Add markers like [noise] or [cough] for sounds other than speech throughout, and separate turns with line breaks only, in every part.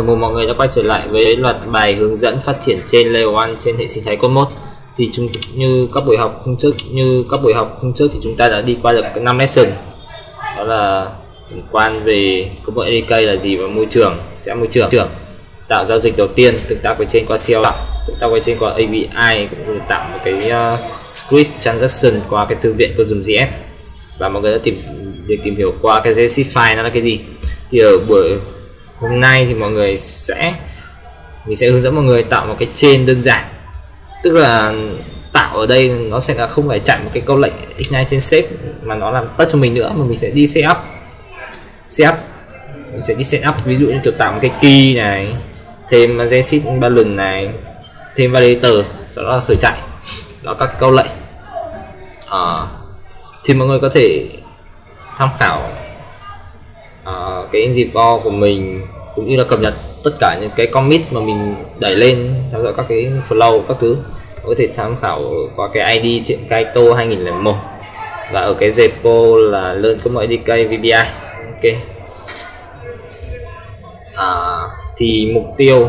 Chào mừng mọi người đã quay trở lại với loạt bài hướng dẫn phát triển trên Layer 1 trên hệ sinh thái Cosmos. Thì chúng như các buổi học hôm trước như các buổi học hôm trước thì chúng ta đã đi qua được 5 lesson. Đó là tổng quan về công nghệ ADK là gì và môi trường sẽ môi trường. Trường. Tạo giao dịch đầu tiên tương tác với trên qua CL tương tác với trên qua API cũng như tạo một cái uh, script transaction qua cái thư viện CosmJS và mọi người đã tìm được tìm hiểu qua cái JSON file nó là cái gì. Thì ở buổi hôm nay thì mọi người sẽ mình sẽ hướng dẫn mọi người tạo một cái chain đơn giản. Tức là tạo ở đây nó sẽ là không phải chạy một cái câu lệnh ignite trên shape mà nó làm tất cho mình nữa mà mình sẽ đi setup. Setup. Mình sẽ đi setup ví dụ như kiểu tạo một cái key này thêm Genesis balloon này thêm validator sau đó là khởi chạy. Đó các câu lệnh. À, thì mọi người có thể tham khảo uh, cái repo của mình cũng như là cập nhật tất cả những cái commit mà mình đẩy lên theo dõi các cái flow các thứ có thể tham khảo qua cái ID chuyện Kaito 2001 và ở cái repo là lên có mọi DK VBI ok. À, thì mục tiêu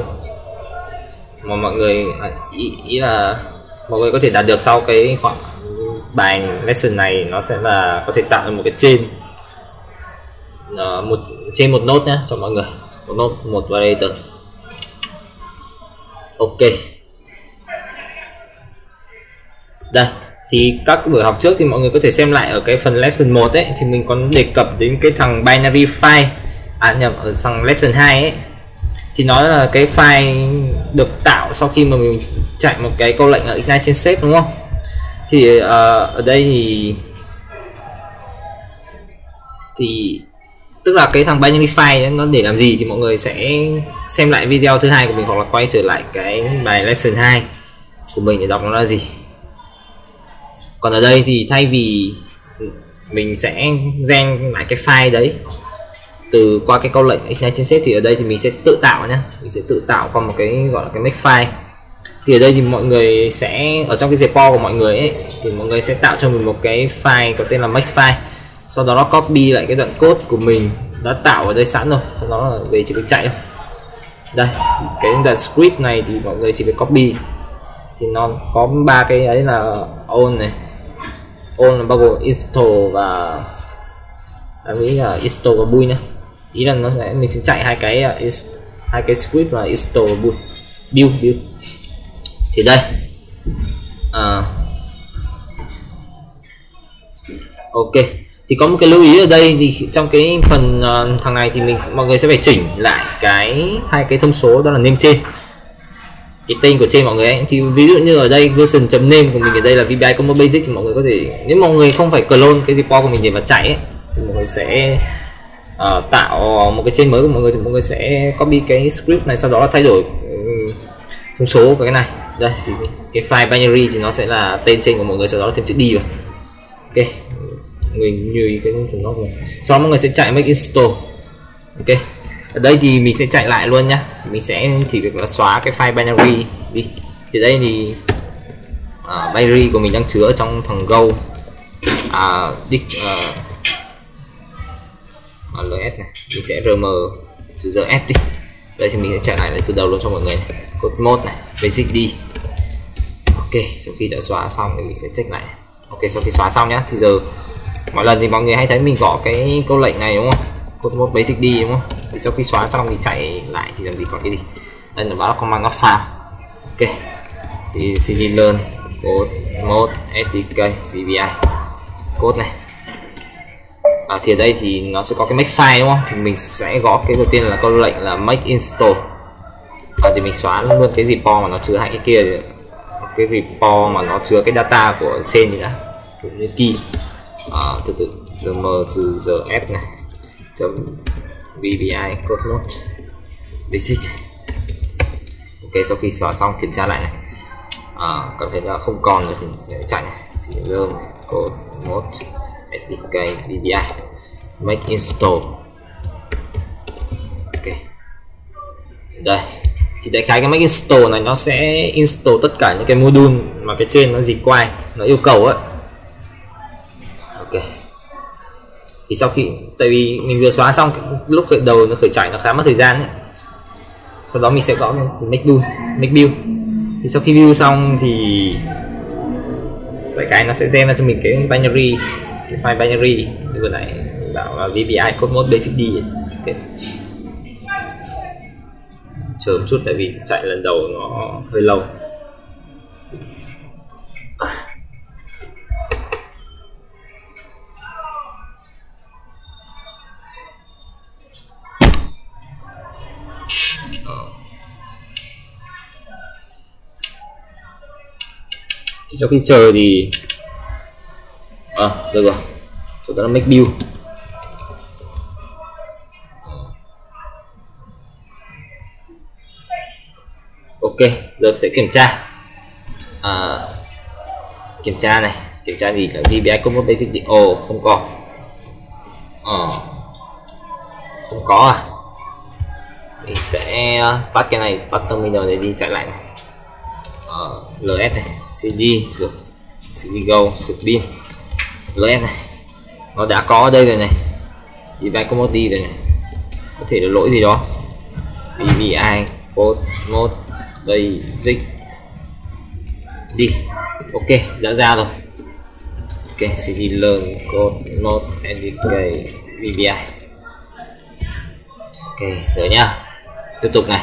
mà mọi người à, ý, ý là mọi người có thể đạt được sau cái khoảng bài lesson này nó sẽ là có thể tạo ra một cái trên uh, một trên một nốt nhé cho mọi người. Một nốt một validator ok. Đây thì các buổi học trước thì mọi người có thể xem lại ở cái phần lesson 1 ấy thì mình có đề cập đến cái thằng binary file à nhầm ở thằng lesson 2 ấy. Thì nó là cái file được tạo sau khi mà mình chạy một cái câu lệnh ở ignite trên shape đúng không? Thì uh, ở đây thì thì tức là cái thằng binary file nó để làm gì thì mọi người sẽ xem lại video thứ hai của mình hoặc là quay trở lại cái bài lesson 2 của mình để đọc nó là gì. Còn ở đây thì thay vì mình sẽ gen lại cái file đấy từ qua cái câu lệnh ignite trên set thì ở đây thì mình sẽ tự tạo nhé mình sẽ tự tạo qua một cái, gọi là cái make file. Thì ở đây thì mọi người sẽ, ở trong cái repo của mọi người ấy, thì mọi người sẽ tạo cho mình một cái file có tên là make file sau đó nó copy lại cái đoạn code của mình đã tạo ở đây sẵn rồi. Sau đó là về chỉ việc chạy thôi. Đây cái đoạn script này thì mọi người chỉ việc copy. Thì nó có ba cái ấy là on này. On là bao gồm install và à, nghĩ là install và build nữa. ý là nó sẽ mình sẽ chạy hai cái à, hai cái script là install và build. Build build. Thì đây. À, ok thì có một cái lưu ý ở đây thì trong cái phần uh, thằng này thì mình mọi người sẽ phải chỉnh lại cái hai cái thông số đó là name trên. Cái tên của trên mọi người ấy. Thì ví dụ như ở đây version chấm name của mình ở đây là VBI Combo Basic thì mọi người có thể nếu mọi người không phải clone cái repo của mình để mà chạy ấy, thì mọi người sẽ uh, tạo một cái trên mới của mọi người thì mọi người sẽ copy cái script này sau đó là thay đổi ừ, thông số của cái này. Đây thì cái file binary thì nó sẽ là tên trên của mọi người sau đó thêm chữ đi vào. Ok người như cái phần nó này. Sau đó mọi người sẽ chạy make install ok. Ở đây thì mình sẽ chạy lại luôn nhá. Mình sẽ chỉ việc là xóa cái file binary đi. Thì đây thì uh, binary của mình đang chứa ở trong thằng go. À, dict, uh, à, à, ls này. Mình sẽ rm sử giờ f đi. Đây thì mình sẽ chạy lại từ đầu luôn cho mọi người. Này. code mode này basic đi ok sau khi đã xóa xong thì mình sẽ check lại. Ok sau khi xóa xong nhá thì giờ mọi lần thì mọi người hay thấy mình gõ cái câu lệnh này đúng không? Cốt một basic đi đúng không? Thì sau khi xóa xong thì chạy lại thì làm gì còn cái gì? Đây là báo command nó file. Ok. Thì cd learn code mode sdk vbi code này. À, thì ở đây thì nó sẽ có cái make file đúng không? Thì mình sẽ gõ cái đầu tiên là câu lệnh là make install. À, thì mình xóa luôn cái repo mà nó chứa hai cái kia. Cái repo mà nó chứa cái data của trên gì đã. Như key à, từ từ. Giờ m trừ giờ f này. Chấm vbi code mode basic. Ok sau khi xóa xong kiểm tra lại này. À, cảm thấy là không còn rồi thì sẽ chạy này. Chỉ lương code mode sdk vbi make install. Ok. Đây. Thì đại khái cái make install này nó sẽ install tất cả những cái module mà cái trên nó dịch quay nó yêu cầu ấy ok. Thì sau khi, tại vì mình vừa xóa xong, lúc đầu nó khởi chạy nó khá mất thời gian ấy. sau đó mình sẽ gõ make build make build. Thì sau khi build xong thì tại cái nó sẽ gen ra cho mình cái binary, cái file binary như vừa nãy mình bảo là VBI code mode basic D ok. Chờ một chút tại vì chạy lần đầu nó hơi lâu. Sau khi chờ thì à, được rồi. Chúng ta make build ok giờ sẽ kiểm tra. À, kiểm tra này. Kiểm tra gì là VBI có một basic thì ồ không có. À, không có à? Mình sẽ phát cái này tắt terminal để đi chạy lại này. Ờ, uh, ls này cd sửa cd go sửa pin. Ls này nó đã có ở đây rồi này. Device có đi rồi này. Có thể là lỗi gì đó. VBI code mode basic. Đi ok đã ra rồi. Ok cd learn code mode ndk vbi ok rồi nhá. Tiếp tục này.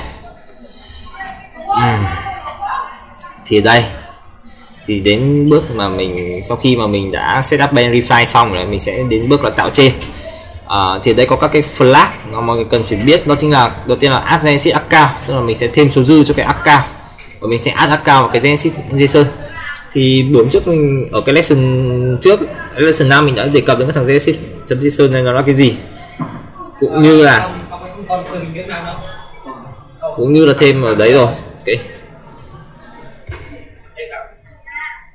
Uhm thì đây thì đến bước mà mình sau khi mà mình đã setup binary file xong rồi mình sẽ đến bước là tạo trên. À, thì đây có các cái flag mà mọi người cần phải biết đó chính là đầu tiên là add genesis account tức là mình sẽ thêm số dư cho cái account và mình sẽ add account vào cái genesis json thì buổi trước mình ở cái lesson trước lesson 5 mình đã đề cập đến cái thằng genesis json này nó là cái gì. Cũng như là cũng như là thêm ở đấy rồi ok.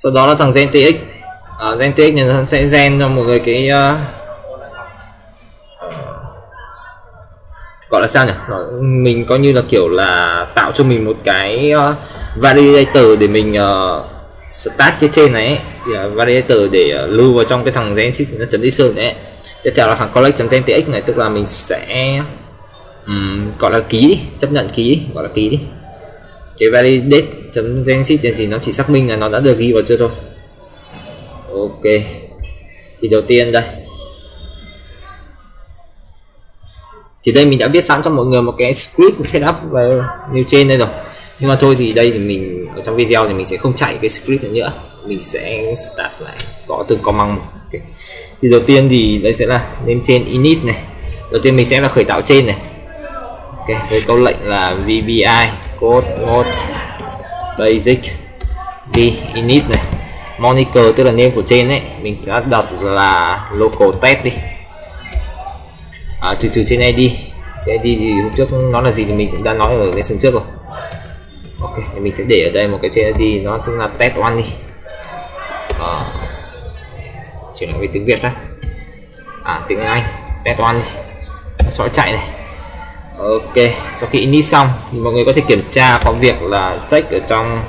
Sau đó là thằng GenTX à, GenTX này nó sẽ gen cho mọi người cái uh, gọi là sao nhỉ? Nó, mình coi như là kiểu là tạo cho mình một cái uh, validator để mình uh, start cái trên này là validator để uh, lưu vào trong cái thằng genesis.json đấy tiếp theo là thằng collect.gentx này tức là mình sẽ um, gọi là ký đi chấp nhận ký gọi là ký. Đi cái chấm genesis thì nó chỉ xác minh là nó đã được ghi vào chưa thôi. Ok. Thì đầu tiên đây. Thì đây mình đã viết sẵn cho mọi người một cái script setup nêu trên đây rồi. Nhưng mà thôi thì đây thì mình, ở trong video thì mình sẽ không chạy cái script nữa. Mình sẽ start lại, có từng command. Một okay. thì đầu tiên thì đây sẽ là lên trên init này. Đầu tiên mình sẽ là khởi tạo trên này. Ok, với câu lệnh là vbi code mode basic. Đi init này. Moniker tức là name của trên ấy mình sẽ đặt là local test đi. À, trừ trừ trên ID trên ID thì hôm trước nó là gì thì mình cũng đã nói ở lesson trước rồi. Ok thì mình sẽ để ở đây một cái trên ID nó sẽ là test one đi. À, chuyển lại về tiếng Việt ra à tiếng Anh test one đi. Nó chạy này ok sau khi init xong thì mọi người có thể kiểm tra có việc là check ở trong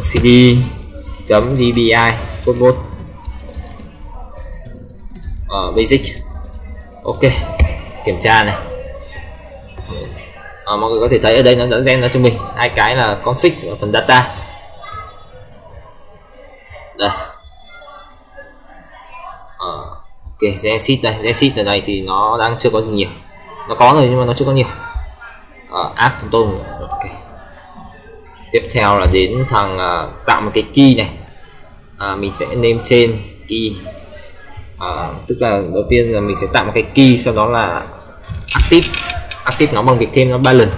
cd dbi vbi codebot uh, ờ, basic. Ok kiểm tra này. À, mọi người có thể thấy ở đây nó đã gen ra cho mình hai cái là config và phần data. Đây. À, ok gen sheet đây. Gen sheet ở này thì nó đang chưa có gì nhiều nó có rồi nhưng mà nó chưa có nhiều. À, app chúng tôi okay. tiếp theo là đến thằng à, tạo một cái key này. À, mình sẽ name trên key. À, tức là đầu tiên là mình sẽ tạo một cái key sau đó là active. Active nó bằng việc thêm nó ba lần.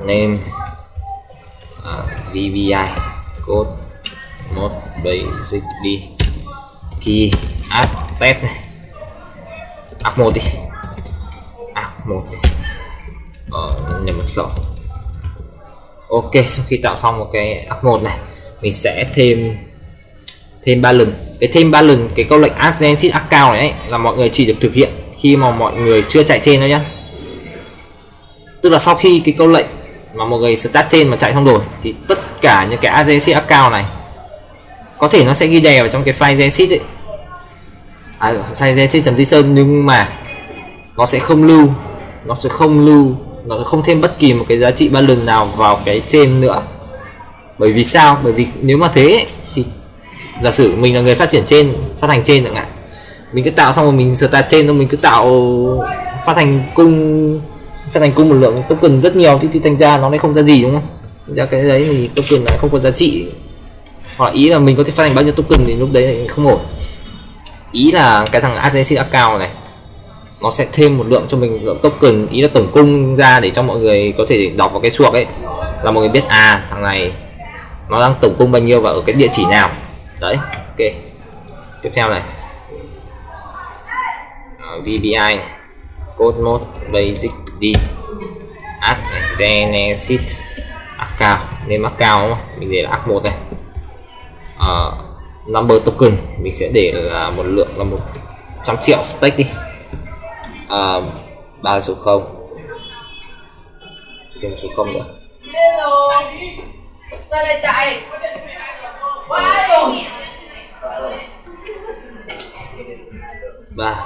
Name à, vvi code một basic đi key add test này. Add một đi add một. Đi ờ, nhập mật khẩu ok sau khi tạo xong một cái add một này mình sẽ thêm thêm ba lần. Cái thêm ba lần cái câu lệnh add account này ấy, là mọi người chỉ được thực hiện khi mà mọi người chưa chạy trên thôi nhá. Tức là sau khi cái câu lệnh mà mọi người start trên mà chạy xong rồi thì tất cả những cái agency account này có thể nó sẽ ghi đè vào trong cái file genesis ấy. À, file genesis.json nhưng mà nó sẽ không lưu. Nó sẽ không lưu. Nó sẽ không thêm bất kỳ một cái giá trị balance nào vào cái trên nữa. Bởi vì sao? Bởi vì nếu mà thế thì giả sử mình là người phát triển trên phát hành trên chẳng hạn mình cứ tạo xong rồi mình sửa ta trên rồi mình cứ tạo phát hành cung phát hành cung một lượng token rất nhiều thì, thì thành ra nó lại không ra gì đúng không? Ra cái đấy thì token lại không có giá trị. Hoặc ý là mình có thể phát hành bao nhiêu token thì lúc đấy lại không ổn. Ý là cái thằng agency account này nó sẽ thêm một lượng cho mình lượng token ý là tổng cung ra để cho mọi người có thể đọc vào cái chuộc ấy. Là mọi người biết à thằng này nó đang tổng cung bao nhiêu và ở cái địa chỉ nào. Đấy ok. Tiếp theo này. À, VBI code mode basic D add genesis account nên account đúng không? mình để là add 1 này. À, number token mình sẽ để là một lượng là một trăm triệu stake đi uh, ba số không. Thêm số không nữa.
Ra lại chạy.
ba.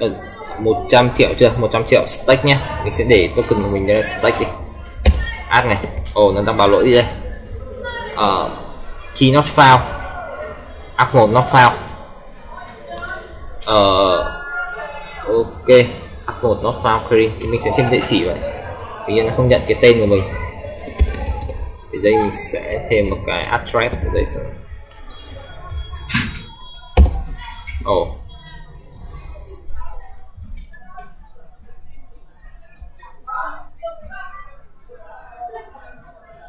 Ừ, 100 triệu chưa? 100 triệu stake nhé mình sẽ để token của mình đây là stake đi. Add này. Ồ nó đang báo lỗi đi đây? Uh, key not found. App 1 not found uh, ok. App 1 not found query. Thì mình sẽ thêm địa chỉ vậy. Vì nó không nhận cái tên của mình. Thì đây mình sẽ thêm một cái address ở đây rồi ồ. Oh.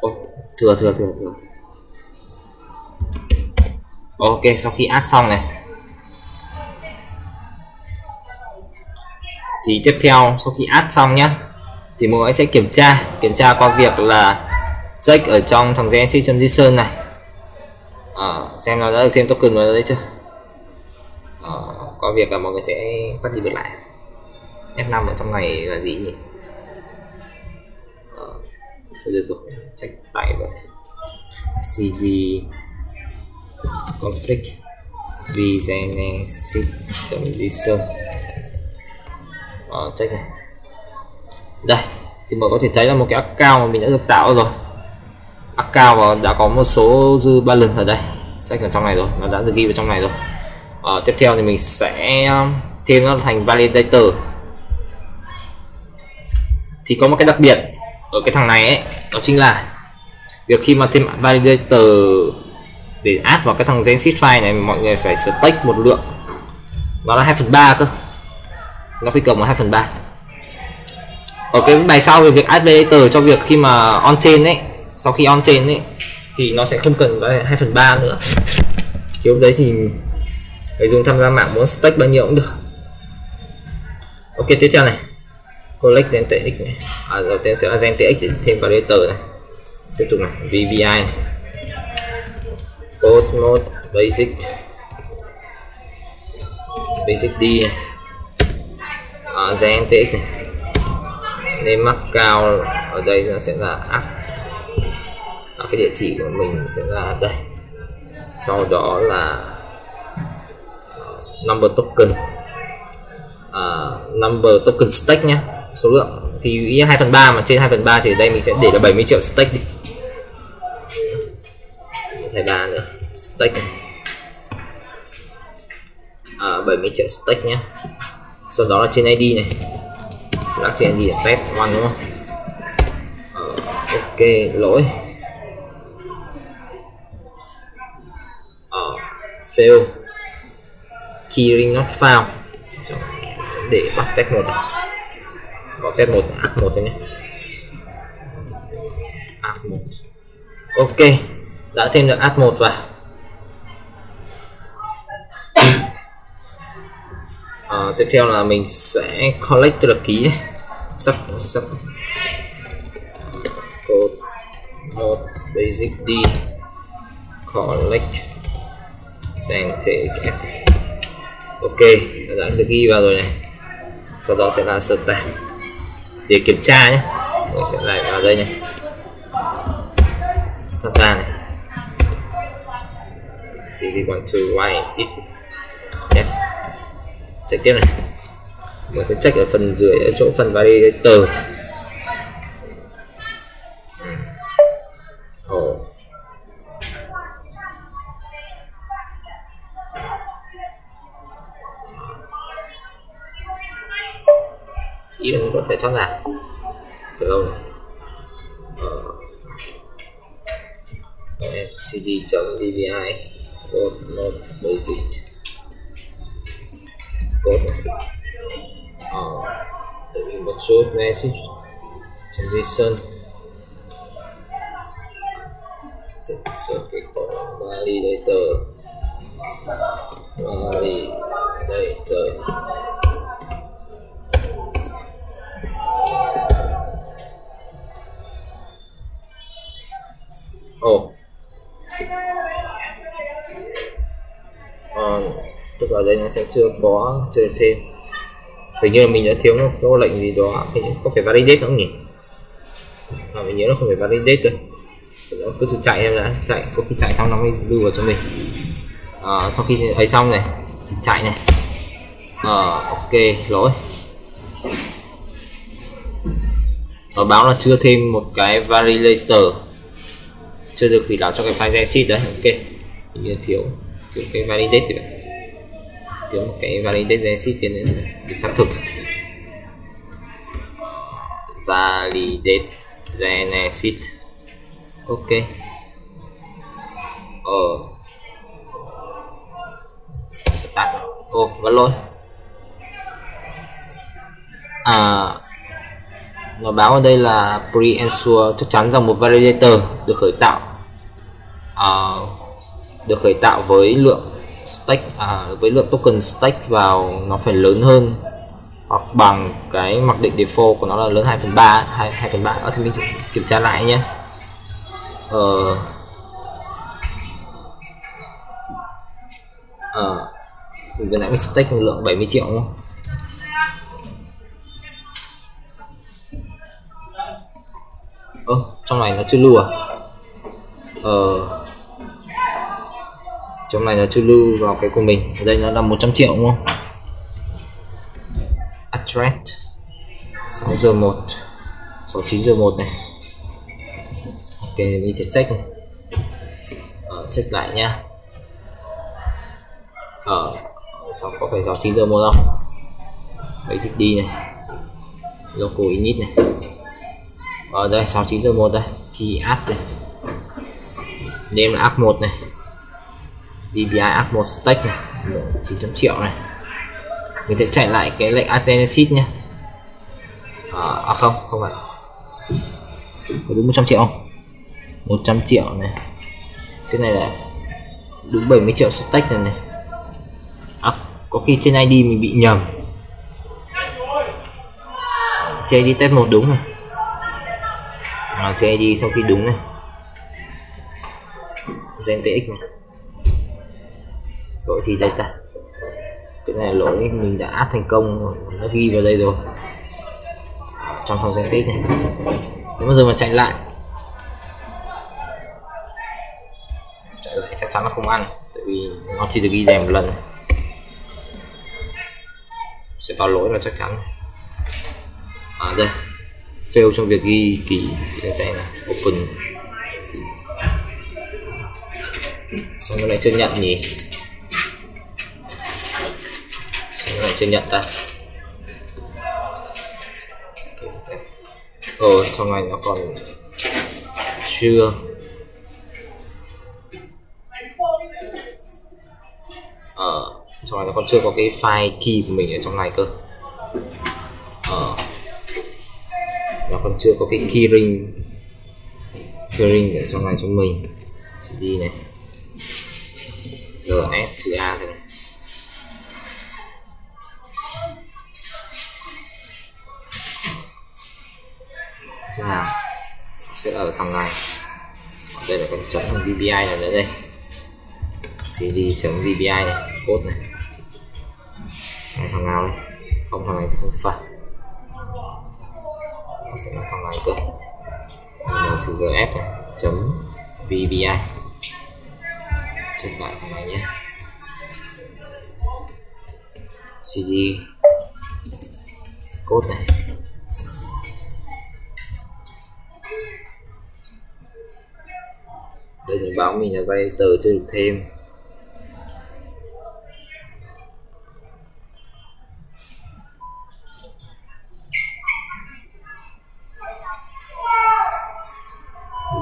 oh, thừa thừa thừa thừa. Ok sau khi add xong này. Thì tiếp theo sau khi add xong nhé thì mọi người sẽ kiểm tra kiểm tra qua việc là check ở trong thằng gnc.json này. À, xem nó đã được thêm token vào đây chưa? Ờ, à, có việc là mọi người sẽ bắt đi bật lại. F5 ở trong này là gì nhỉ? À, thôi được rồi check tải vậy cd config vgenesis.json à, check này. Đây thì mọi có thể thấy là một cái account mà mình đã được tạo rồi. Account và đã có một số dư balance ở đây. Check ở trong này rồi nó đã được ghi vào trong này rồi. À, tiếp theo thì mình sẽ um, thêm nó thành validator. Thì có một cái đặc biệt ở cái thằng này ấy đó chính là việc khi mà thêm validator để add vào cái thằng Genesis file này mọi người phải stake một lượng. Nó là 2 phần 3 cơ nó phải cộng 2 phần 3 ở cái bài sau về việc add validator cho việc khi mà on chain ấy sau khi on chain ấy thì nó sẽ không cần cái 2 phần 3 nữa. Thì lúc đấy thì người dùng tham gia mạng muốn stake bao nhiêu cũng được. Ok tiếp theo này. Collect gen tx này. À, đầu tiên sẽ là gen tx để thêm vào validator này. Tiếp tục này vvi này. Code mode basic. Basic d này à, gen tx này nên mắc cao ở đây nó sẽ là app à, cái địa chỉ của mình sẽ là đây. Sau đó là ờ, number token. À, number token stake nhé số lượng thì 2 phần 3 mà trên 2 phần 3 thì đây mình sẽ để là 70 triệu stake đi. Thay ba nữa. Stake này. À, 70 triệu stake nhé sau đó là trên ID này. Là trên ID là test one đúng không? Ờ, ok lỗi. Ờ, fail. Keyring not found. Để bắt test một có test một add một thôi nhé. Add một. Ok đã thêm được add một vào. À, tiếp theo là mình sẽ collect được ký sắp, sắp, code mode basic d. Collect. Sang take ok đã được ghi vào rồi này. Sau đó sẽ là start. Để kiểm tra nhé. Mình sẽ lại vào đây này. Thật ra này. Thì we want to write it. Yes chạy tiếp này. Mình sẽ check ở phần dưới ở chỗ phần validator sẽ set cái for validator. Validator. Oh. À, tức là đây nó sẽ chưa có chơi thêm. Hình như là mình đã thiếu một câu lệnh gì đó thì có phải validate không nhỉ? À, nó không phải validate thôi sau đó cứ thử chạy em đã chạy có khi chạy xong nó mới lưu vào cho mình. À, sau khi ấy xong này thì chạy này. À, ok lỗi. Nó báo là chưa thêm một cái validator. Chưa được hủy đảo cho cái file genesis đấy ok. Như thiếu thiếu cái validate thì vậy thiếu một cái validate genesis tiến đến để xác thực. Validate. Dạ, genesis ok. Ờ. Tắt. Ô vẫn lỗi à nó báo ở đây là pre-ensure chắc chắn rằng một validator được khởi tạo. À, được khởi tạo với lượng stake à, với lượng token stake vào nó phải lớn hơn hoặc bằng cái mặc định default của nó là lớn 2 phần 3 2, 2 phần 3 ở ờ, thì mình sẽ kiểm tra lại nhé. Ờ. Ờ. Vừa nãy mình stake một lượng 70 triệu đúng không? Ơ trong này nó chưa lưu à? Ờ. Trong này nó chưa lưu vào cái của mình. Ở đây nó là 100 triệu đúng không? Address 6 giờ 1 69 giờ 1 này. Ok mình sẽ check này. Ờ, check lại nhá. Ờ sao có phải 69 giờ 1 không? Basic đi này. Local init này. Ở đây 69 giờ 1 đây. Key add này. Name là app 1 này. Dbi app 1 stack này. 900 triệu này mình sẽ chạy lại cái lệnh agenesis nhé à, à không không phải. Có đúng 100 triệu không? 100 triệu này. Cái này là đúng 70 triệu stack này này. À, có khi trên ID mình bị nhầm. Trên ID test một đúng này à, trên ID sau khi đúng này. Gen tx này. Lỗi gì đây ta? Cái này lỗi, mình đã áp thành công nó ghi vào đây rồi. Trong phòng danh tích này. Nếu mà giờ mà chạy lại. Chạy lại chắc chắn là không ăn, tại vì nó chỉ được ghi đèn một lần. Sẽ vào lỗi là chắc chắn. À đây. Fail trong việc ghi kỳ sẽ là open. Xong nó lại chưa nhận nhỉ? Chưa nhận ta. Ờ trong này nó còn chưa. Ờ trong này nó còn chưa có cái file key của mình ở trong này cơ. Ờ nó còn chưa có cái keyring keyring ở trong này cho mình. Cd này. Ls chữ a thôi này. Thế nào sẽ ở thằng này đây là con chấm thằng vbi này nữa đây. Cd chấm vbi này code này. Này thằng nào đây. Không, thằng này thì không phải. Nó sẽ là thằng này cơ. Mình thử gf này, chấm vbi chấm lại thằng này nhé. Cd code này. Đây thì báo mình là vay tờ chưa được thêm.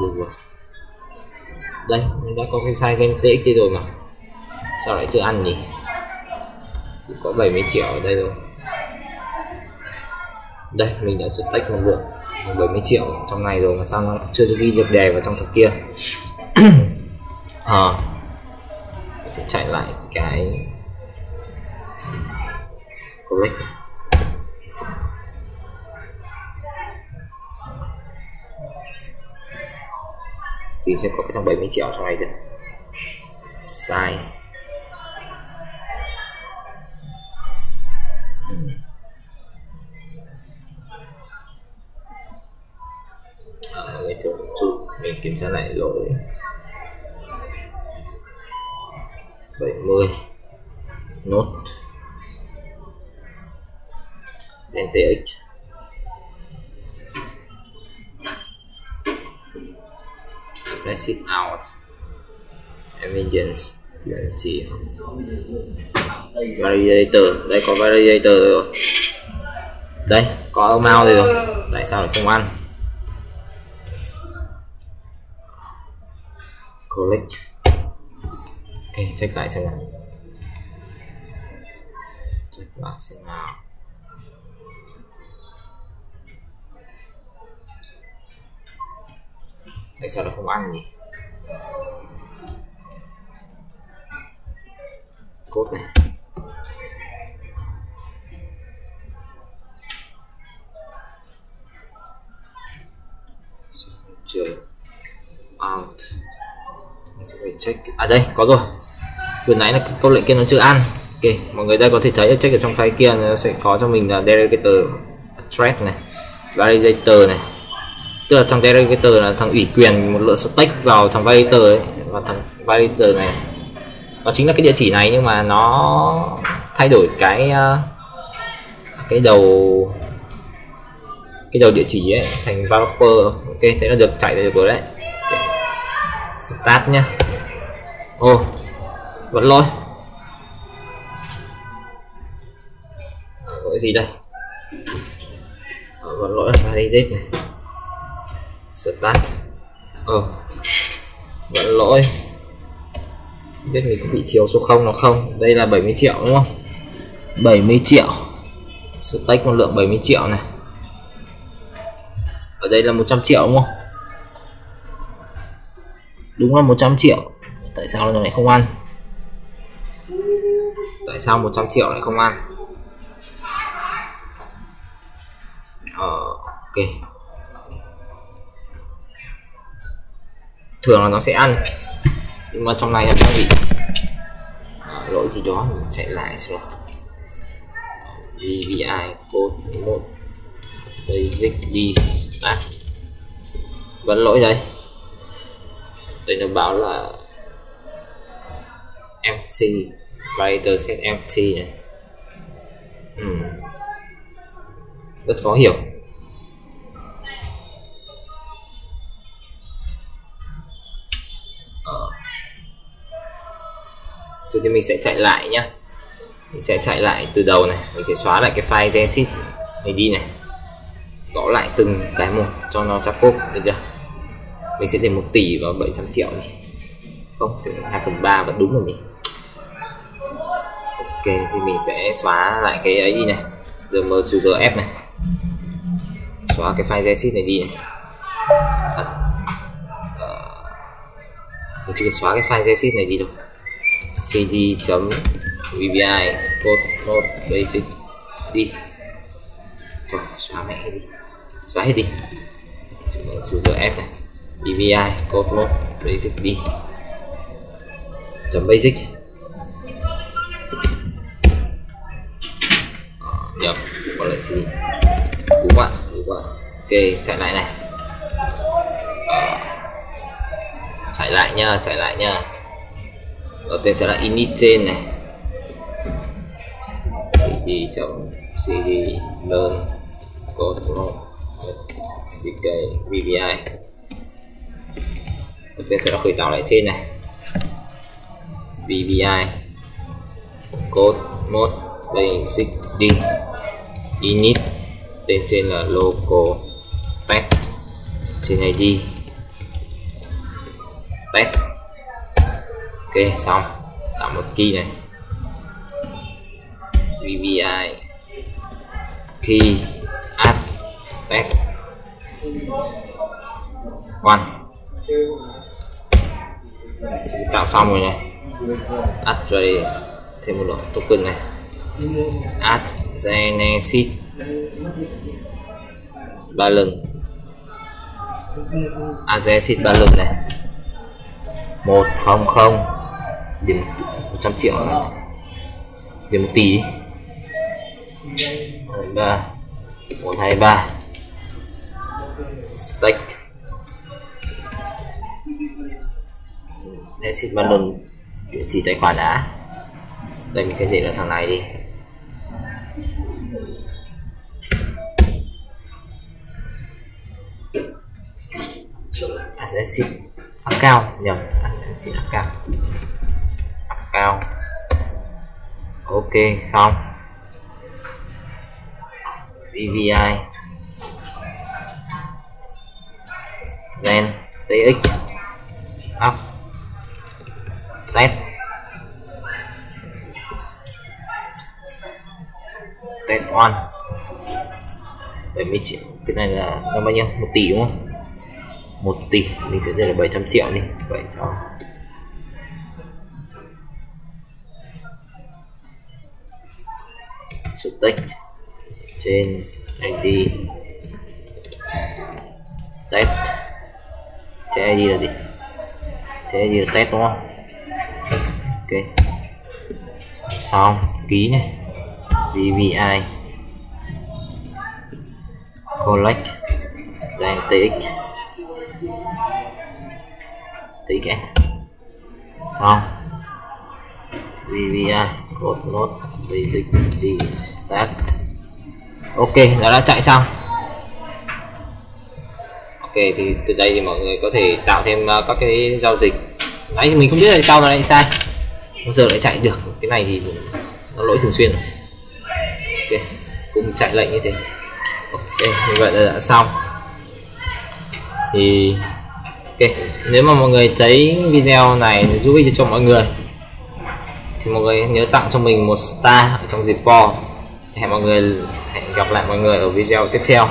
Được rồi. Đây, mình đã có cái size danh tx đây rồi mà. Sao lại chưa ăn nhỉ? Cũng có 70 triệu ở đây rồi. Đây, mình đã tách một lượng 70 triệu trong này rồi mà sao nó chưa ghi được đề vào trong thập kia? À, [coughs] mình sẽ chạy lại cái correct. Tìm xem có cái thằng 70 triệu trong này chưa sai. À, mọi người chờ một mình kiểm tra lại lỗi. 70 nốt. GTX Press it out. Evidence. Guarantee. Validator. Đây, có validator rồi. Đây, có mouse rồi. Tại sao lại không ăn? Collect Ok, check lại xem nào. Check lại xem nào. Tại sao nó không ăn nhỉ? Cốt này. Check. À đây, có rồi. Vừa nãy là câu lệnh kia nó chưa ăn. Ok, mọi người đây có thể thấy check ở trong file kia nó sẽ có cho mình là derivator address này, validator này. Tức là thằng derivator là thằng ủy quyền một lượng stack vào thằng validator ấy, và thằng validator này. Nó chính là cái địa chỉ này nhưng mà nó thay đổi cái ờ, cái đầu cái đầu địa chỉ ấy, thành developer. Ok, thế là được chạy được rồi đấy. Start nhá ồ oh, vẫn lỗi lỗi ờ, gì đây? Ờ, vẫn lỗi validate này. Start ờ vẫn lỗi. Không biết mình có bị thiếu số 0 nó không? Đây là 70 triệu đúng không? 70 triệu. Stake một lượng 70 triệu này. Ở đây là 100 triệu đúng không? Đúng là 100 triệu tại sao nó lại không ăn? Tại sao 100 triệu lại không ăn? Ờ ok. Thường là nó sẽ ăn nhưng mà trong này là nó bị à, lỗi gì đó mình chạy lại xem ờ, VVI code 1 basic D start vẫn lỗi đây đây nó báo là empty writer set empty. Này Hmm, rất khó hiểu. Ờ. Thôi thì mình sẽ chạy lại nhá. Mình sẽ chạy lại từ đầu này. Mình sẽ xóa lại cái file Genesis này đi này. Gõ lại từng cái một cho nó chắc cốt được chưa? Mình sẽ để 1 tỷ vào 700 triệu đi. Không, 2 phần 3 vẫn đúng rồi nhỉ? Ok, thì mình sẽ xóa lại cái ấy đi này. Rm trừ f này. Xóa cái file Genesis này đi này. À, à, mình chỉ xóa cái file Genesis này đi đâu. Cd vbi code node basic đi. Thôi, xóa mẹ đi. Xóa hết đi. Sử dụng f này. Vbi code node basic đi. Chấm basic. Có lại gì đúng ạ đúng ạ ok chạy lại này. À, chạy lại nha chạy lại nha. Đầu tiên sẽ là init trên này. Cd chấm cd learn code promote dk vbi đầu tiên sẽ là khởi tạo lại trên này. Vbi code mode đây xích đi init, tên trên là local path trên này đi. Ok, xong. Tạo một key này. Vbi key. Add path one. Sẽ tạo xong rồi này. Add rồi. Thêm một loại token này. Add genesis. Ba lần. Add genesis ba lần này. Một không không. Điểm một trăm triệu này. Điểm một tỷ. Ba. Một, hai, ba. Stake Genesis ba lần. Địa chỉ tài khoản đã. Đây mình sẽ để là thằng này đi. Acid áp cao nhầm acid áp cao. Áp cao. Ok, xong. VVI len TX up test. Test one. 70 triệu. Cái này là nó bao nhiêu? Một tỷ đúng không? 1 tỷ, mình sẽ để là 700 triệu đi. Vậy sao số tích trên ID test. Trên ID là gì? Trên ID là test, đúng không? Ok. Xong, ký này VVI collect. Dành TX tí cái, xong. VVI code node basic đi start. Ok nó đã chạy xong. Ok thì từ đây thì mọi người có thể tạo thêm uh, các cái giao dịch. Nãy thì mình không biết tại sao nó lại sai. Bây giờ lại chạy được. Cái này thì nó lỗi thường xuyên. Ok cùng chạy lệnh như thế. Ok như vậy là đã xong. Thì ok, nếu mà mọi người thấy video này giúp ích cho mọi người. Thì mọi người nhớ tặng cho mình một star ở trong dịp po. Hẹn mọi người, hẹn gặp lại mọi người ở video tiếp theo.